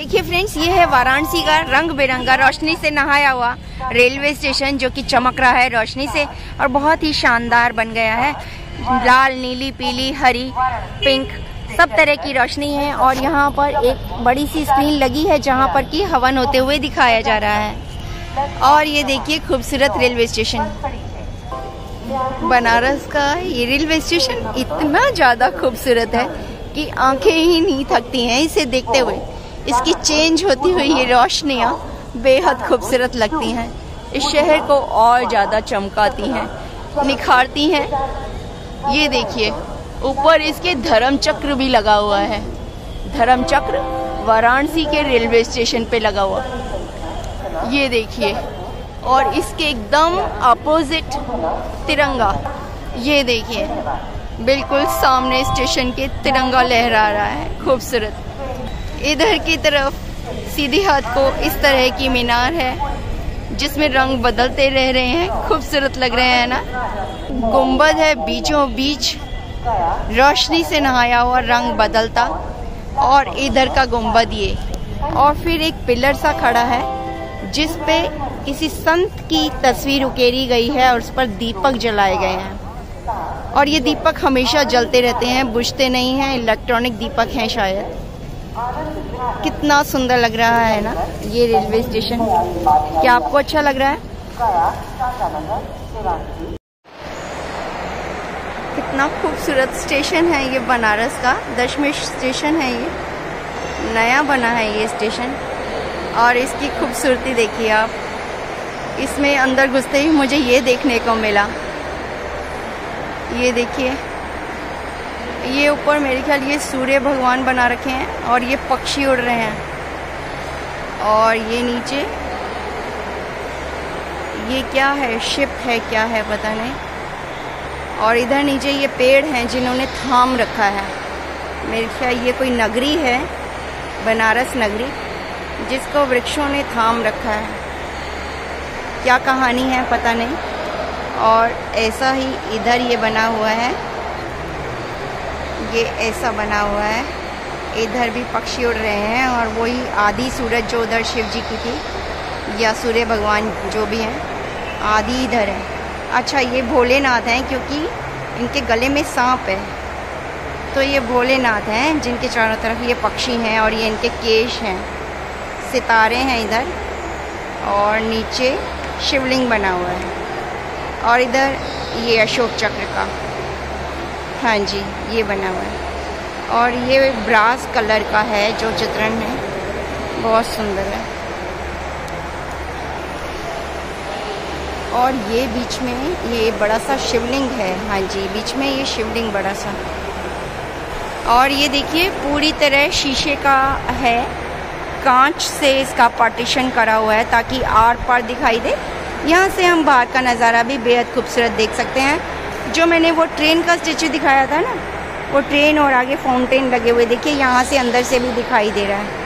देखिए फ्रेंड्स, ये है वाराणसी का रंग बिरंगा रोशनी से नहाया हुआ रेलवे स्टेशन जो कि चमक रहा है रोशनी से और बहुत ही शानदार बन गया है। लाल, नीली, पीली, हरी, पिंक सब तरह की रोशनी है और यहाँ पर एक बड़ी सी स्क्रीन लगी है जहाँ पर कि हवन होते हुए दिखाया जा रहा है। और ये देखिए खूबसूरत रेलवे स्टेशन। बनारस का ये रेलवे स्टेशन इतना ज़्यादा खूबसूरत है कि आँखें ही नहीं थकती हैं इसे देखते हुए। इसकी चेंज होती हुई ये रोशनियाँ बेहद खूबसूरत लगती हैं। इस शहर को और ज़्यादा चमकाती हैं, निखारती हैं। ये देखिए, ऊपर इसके धर्म चक्र भी लगा हुआ है। धर्म चक्र वाराणसी के रेलवे स्टेशन पे लगा हुआ। ये देखिए, और इसके एकदम अपोजिट तिरंगा। ये देखिए, बिल्कुल सामने स्टेशन के तिरंगा लहरा रहा है, खूबसूरत। इधर की तरफ़ सीधी हाथ को इस तरह की मीनार है, जिसमें रंग बदलते रह रहे हैं, खूबसूरत लग रहे हैं ना? गुंबद है बीचों बीच, रोशनी से नहाया हुआ रंग बदलता, और इधर का गुंबद ये। और फिर एक पिलर सा खड़ा है, जिस पे किसी संत की तस्वीर उकेरी गई है और उस पर दीपक जलाए गए हैं। और ये दीपक हमेशा जलते रहते हैं, बुझते नहीं हैं, इलेक्ट्रॉनिक दीपक हैं शायद। कितना सुंदर लग रहा है ना, ये रेलवे स्टेशन। क्या आपको अच्छा लग रहा है? कितना खूबसूरत स्टेशन है ये, बनारस का। दशमेश स्टेशन है ये। नया बना है ये स्टेशन। और इसकी खूबसूरती देखिए आप। इसमें अंदर घुसते ही मुझे ये देखने को मिला। ये देखिए। ये ऊपर मेरे ख्याल ये सूर्य भगवान बना रखे हैं और ये पक्षी उड़ रहे हैं। और ये नीचे, ये क्या है? शिप है, क्या है पता नहीं। और इधर नीचे ये पेड़ हैं जिन्होंने थाम रखा है। मेरे ख्याल ये कोई नगरी है, बनारस नगरी, जिसको वृक्षों ने थाम रखा है। क्या कहानी है पता नहीं। और ऐसा ही इधर ये बना हुआ है। ये ऐसा बना हुआ है। इधर भी पक्षी उड़ रहे हैं और वही आधी सूरज जो उधर शिव जी की थी या सूर्य भगवान जो भी हैं, आधी इधर है। अच्छा ये भोलेनाथ हैं क्योंकि इनके गले में सांप है। तो ये भोलेनाथ हैं जिनके चारों तरफ़ ये पक्षी हैं और ये इनके केश हैं। सितारे हैं इधर और नीचे शिवलिंग बना हुआ है। और इधर ये अशोक चक्र का। हाँ जी, ये बना हुआ है। और ये ब्रास कलर का है जो चित्रण है। बहुत सुंदर है। और ये बीच में ये बड़ा सा शिवलिंग है। हाँ जी, बीच में ये शिवलिंग बड़ा सा। और ये देखिए, पूरी तरह शीशे का है। कांच से इसका पार्टीशन करा हुआ है ताकि आर पार दिखाई दे। यहाँ से हम बाहर का नज़ारा भी बेहद खूबसूरत देख सकते हैं। जो मैंने वो ट्रेन का स्टेचू दिखाया था ना, वो ट्रेन और आगे फाउंटेन लगे हुए, देखिए यहाँ से अंदर से भी दिखाई दे रहा है।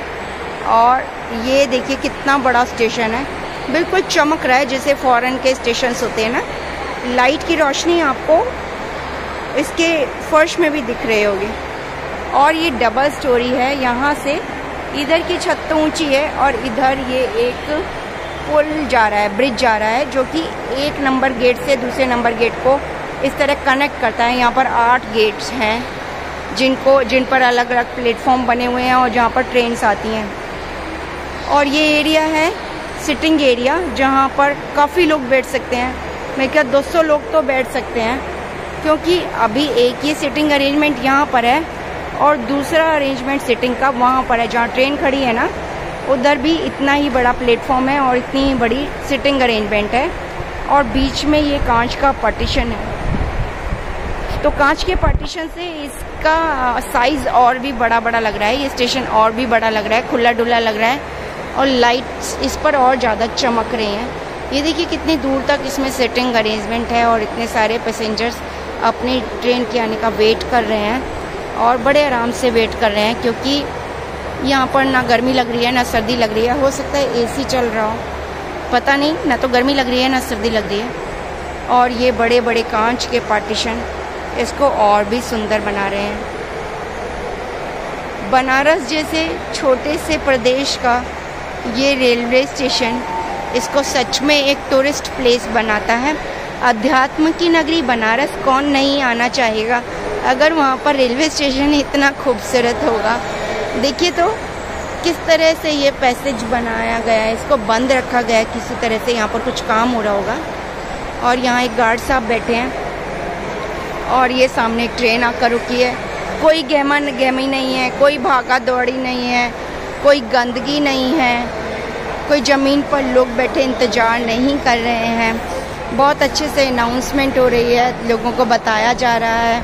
और ये देखिए कितना बड़ा स्टेशन है। बिल्कुल चमक रहा है जैसे फॉरेन के स्टेशन होते हैं ना। लाइट की रोशनी आपको इसके फर्श में भी दिख रहे होगी। और ये डबल स्टोरी है, यहाँ से इधर की छत तो ऊँची है और इधर ये एक पुल जा रहा है ब्रिज जा रहा है, जो कि एक नंबर गेट से दूसरे नंबर गेट को इस तरह कनेक्ट करता है। यहाँ पर आठ गेट्स हैं, जिनको, जिन पर अलग अलग प्लेटफॉर्म बने हुए हैं और जहाँ पर ट्रेन्स आती हैं। और ये एरिया है सिटिंग एरिया जहाँ पर काफ़ी लोग बैठ सकते हैं। मैं क्या 200 लोग तो बैठ सकते हैं, क्योंकि अभी एक ही सिटिंग अरेंजमेंट यहाँ पर है और दूसरा अरेंजमेंट सिटिंग का वहाँ पर है। जहाँ ट्रेन खड़ी है ना, उधर भी इतना ही बड़ा प्लेटफॉर्म है और इतनी ही बड़ी सिटिंग अरेंजमेंट है। और बीच में ये कांच का पार्टीशन है। तो कांच के पार्टीशन से इसका साइज़ और भी बड़ा बड़ा लग रहा है। ये स्टेशन और भी बड़ा लग रहा है खुला डुला लग रहा है और लाइट्स इस पर और ज़्यादा चमक रही हैं। ये देखिए कितनी दूर तक इसमें सेटिंग अरेंजमेंट है और इतने सारे पैसेंजर्स अपनी ट्रेन के आने का वेट कर रहे हैं और बड़े आराम से वेट कर रहे हैं क्योंकि यहाँ पर ना गर्मी लग रही है, ना सर्दी लग रही है। हो सकता है एसी चल रहा हो। पता नहीं, ना तो गर्मी लग रही है, ना सर्दी लग रही है। और ये बड़े बड़े कांच के पार्टीशन इसको और भी सुंदर बना रहे हैं। बनारस जैसे छोटे से प्रदेश का ये रेलवे स्टेशन इसको सच में एक टूरिस्ट प्लेस बनाता है। अध्यात्म की नगरी बनारस कौन नहीं आना चाहेगा? अगर वहाँ पर रेलवे स्टेशन इतना खूबसूरत होगा। देखिए तो किस तरह से ये पैसेज बनाया गया है, इसको बंद रखा गया है, किसी तरह से यहाँ पर कुछ काम हो रहा होगा। और यहाँ एक गार्ड साहब बैठे हैं। और ये सामने ट्रेन आकर रुकी है। कोई गहमा गहमी नहीं है, कोई भागा दौड़ी नहीं है, कोई गंदगी नहीं है, कोई ज़मीन पर लोग बैठे इंतज़ार नहीं कर रहे हैं। बहुत अच्छे से अनाउंसमेंट हो रही है, लोगों को बताया जा रहा है।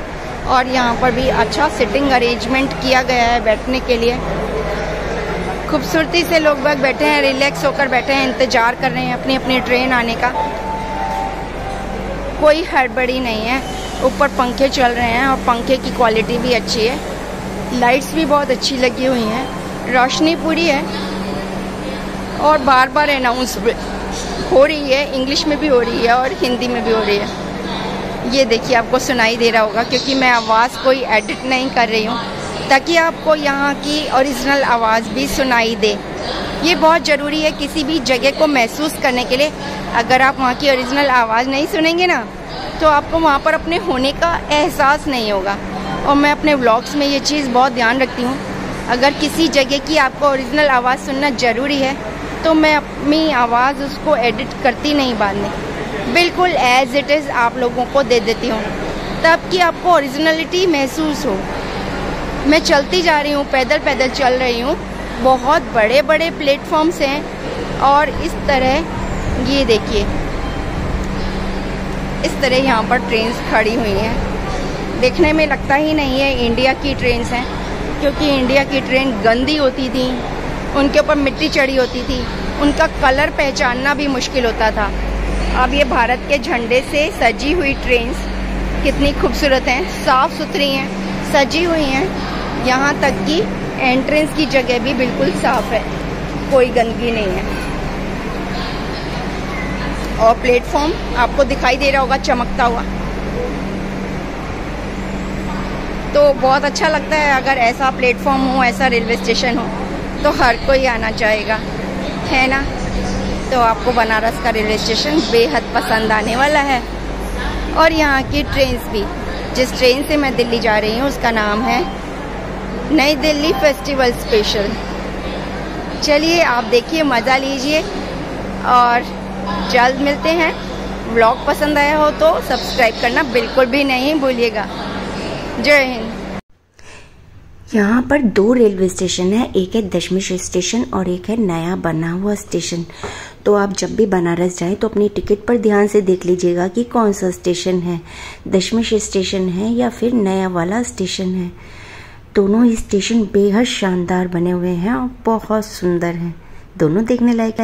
और यहाँ पर भी अच्छा सिटिंग अरेंजमेंट किया गया है बैठने के लिए। खूबसूरती से लोग बाग बैठे हैं रिलैक्स होकर बैठे हैं, इंतज़ार कर रहे हैं अपनी अपनी ट्रेन आने का। कोई हड़बड़ी नहीं है। ऊपर पंखे चल रहे हैं और पंखे की क्वालिटी भी अच्छी है। लाइट्स भी बहुत अच्छी लगी हुई हैं। रोशनी पूरी है। और बार बार अनाउंस हो रही है। इंग्लिश में भी हो रही है और हिंदी में भी हो रही है। ये देखिए, आपको सुनाई दे रहा होगा क्योंकि मैं आवाज़ कोई एडिट नहीं कर रही हूँ। ताकि आपको यहाँ की ओरिजिनल आवाज़ भी सुनाई दे। ये बहुत ज़रूरी है किसी भी जगह को महसूस करने के लिए। अगर आप वहाँ की ओरिजिनल आवाज़ नहीं सुनेंगे ना तो आपको वहाँ पर अपने होने का एहसास नहीं होगा। और मैं अपने व्लॉग्स में ये चीज़ बहुत ध्यान रखती हूँ। अगर किसी जगह की आपको ओरिजिनल आवाज़ सुनना ज़रूरी है तो मैं अपनी आवाज़ उसको एडिट करती नहीं बाद में। बिल्कुल एज इट इज़ आप लोगों को दे देती हूँ। तब कि आपको ओरिजिनलिटी महसूस हो। मैं चलती जा रही हूँ पैदल पैदल चल रही हूँ। बहुत बड़े बड़े प्लेटफॉर्म्स हैं और इस तरह ये देखिए। इस तरह यहाँ पर ट्रेन्स खड़ी हुई हैं। देखने में लगता ही नहीं है इंडिया की ट्रेन्स हैं, क्योंकि इंडिया की ट्रेन गंदी होती थी, उनके ऊपर मिट्टी चढ़ी होती थी, उनका कलर पहचानना भी मुश्किल होता था। अब ये भारत के झंडे से सजी हुई ट्रेन्स कितनी खूबसूरत हैं, साफ़ सुथरी हैं, सजी हुई हैं। यहाँ तक कि एंट्रेंस की जगह भी बिल्कुल साफ़ है, कोई गंदगी नहीं है। और प्लेटफॉर्म आपको दिखाई दे रहा होगा, चमकता हुआ। तो बहुत अच्छा लगता है अगर ऐसा प्लेटफॉर्म हो, ऐसा रेलवे स्टेशन हो तो हर कोई आना चाहेगा। है ना? तो आपको बनारस का रेलवे स्टेशन बेहद पसंद आने वाला है। और यहाँ की ट्रेन्स भी। जिस ट्रेन से मैं दिल्ली जा रही हूँ, उसका नाम है नई दिल्ली फेस्टिवल स्पेशल चलिए, आप देखिए, मज़ा लीजिए और जल्द मिलते हैं। ब्लॉग पसंद आया हो तो सब्सक्राइब करना बिल्कुल भी नहीं भूलिएगा। जय हिंद। यहाँ पर दो रेलवे स्टेशन है, एक है दशमेश स्टेशन और एक है नया बना हुआ स्टेशन। तो आप जब भी बनारस जाएँ तो अपनी टिकट पर ध्यान से देख लीजिएगा कि कौन सा स्टेशन है। दशमेश स्टेशन है या फिर नया वाला स्टेशन है। दोनों ही स्टेशन बेहद शानदार बने हुए हैं और बहुत सुंदर हैं। दोनों देखने लायक है।